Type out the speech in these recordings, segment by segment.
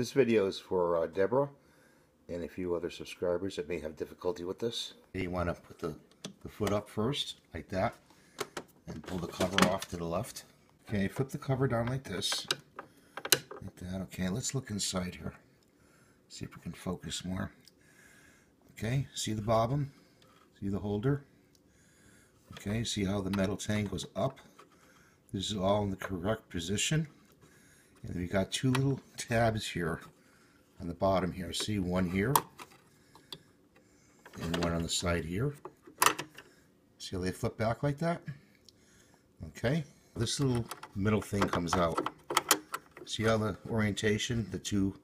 This video is for uh, Deborah and a few other subscribers that may have difficulty with this. You want to put the, the foot up first, like that, and pull the cover off to the left. Okay, flip the cover down like this. Like that. Okay, let's look inside here. See if we can focus more. Okay, see the bobbin? See the holder? Okay, see how the metal tang goes up? This is all in the correct position. And we got two little tabs here on the bottom here. See one here and one on the side here. See how they flip back like that? Okay. This little middle thing comes out. See how the orientation, the two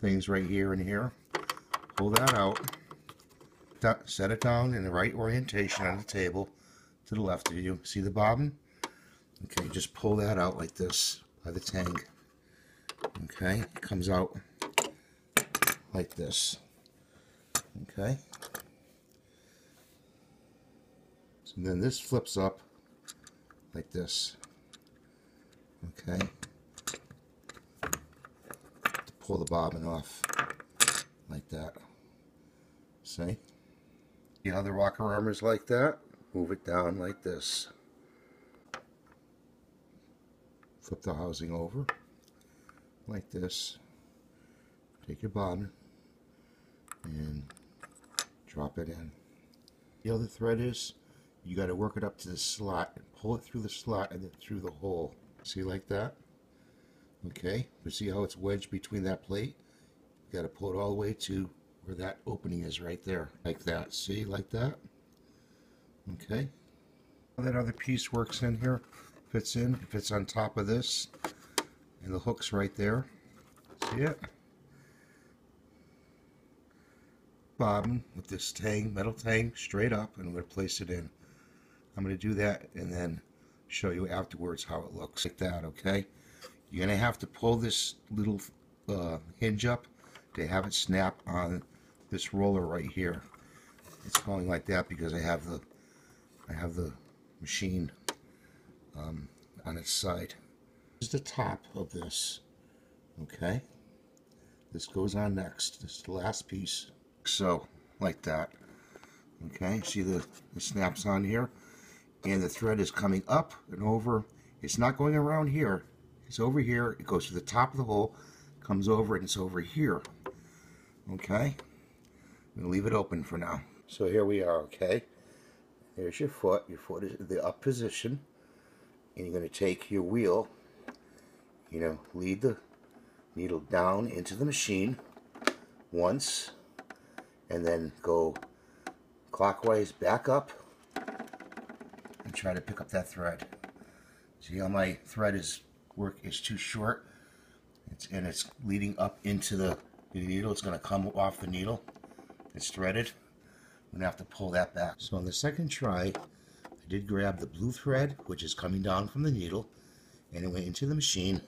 things right here and here? Pull that out. Set it down in the right orientation on the table to the left of you. See the bobbin? Okay, just pull that out like this by the tang. Okay, comes out like this. Okay. So then this flips up like this. Okay. To pull the bobbin off like that. See? The other rocker armors like that. Move it down like this. Flip the housing over like this. Take your bobbin and drop it in. The other thread is you got to work it up to the slot and pull it through the slot and then through the hole. See like that? Okay, you see how it's wedged between that plate? You got to pull it all the way to where that opening is right there. Like that. See, like that? Okay. That other piece works in here, fits in, fits on top of this, and the hook's right there. See it? Bobbin with this tang, metal tang, straight up, and I'm going to place it in. I'm going to do that and then show you afterwards how it looks like that, okay? You're going to have to pull this little uh, hinge up to have it snap on this roller right here. It's going like that because I have the I have the machine um, on its side. Is the top of this. Okay. This goes on next. This is the last piece. So, like that. Okay, see the, the snaps on here? And the thread is coming up and over. It's not going around here. It's over here. It goes to the top of the hole, comes over, and it's over here. Okay? I'm going to leave it open for now. So here we are, okay? There's your foot. Your foot is in the up position. And you're going to take your wheel, you know, lead the needle down into the machine once, and then go clockwise back up and try to pick up that thread. See how my thread is work is too short? It's and it's leading up into the, the needle. It's going to come off the needle. It's threaded. I'm going to have to pull that back. So on the second try, I did grab the blue thread, which is coming down from the needle, and it went into the machine,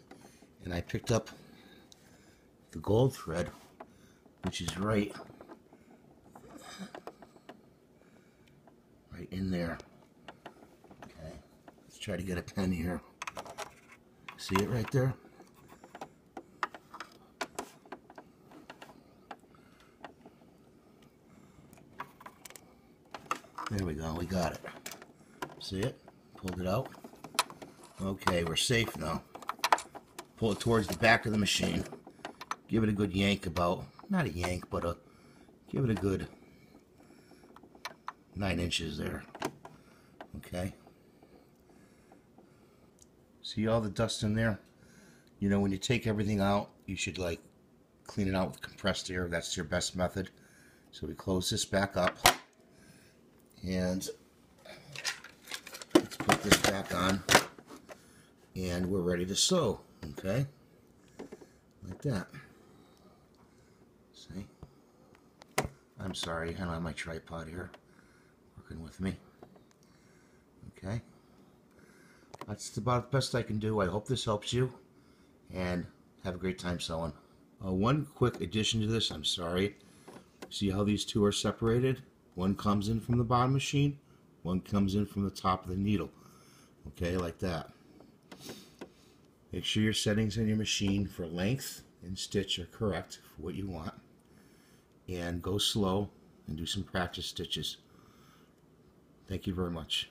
and I picked up the gold thread, which is right, right in there. Okay, let's try to get a pen here. See it right there? There we go, we got it. See it? Pulled it out. Okay, we're safe now. Pull it towards the back of the machine. Give it a good yank about, not a yank, but a, give it a good nine inches there. Okay. See all the dust in there? You know, when you take everything out, you should like clean it out with compressed air. That's your best method. So we close this back up. And let's put this back on. And we're ready to sew. Okay? Like that. See? I'm sorry, I don't have my tripod here working with me. Okay? That's about the best I can do. I hope this helps you. And have a great time sewing. Uh, one quick addition to this, I'm sorry. See how these two are separated? One comes in from the bottom machine, one comes in from the top of the needle. Okay, like that. Make sure your settings on your machine for length and stitch are correct for what you want. And go slow and do some practice stitches. Thank you very much.